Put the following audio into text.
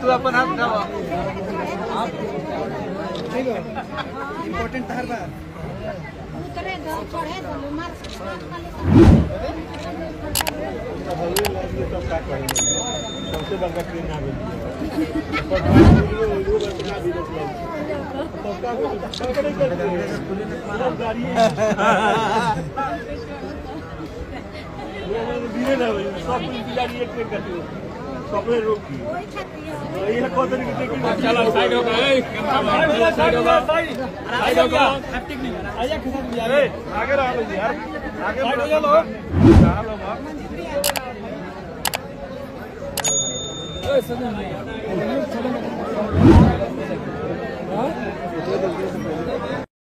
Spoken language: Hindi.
तू अपन हात धावा इम्पोर्टेंट सबसे बड़का ट्रेन आ गई सब ये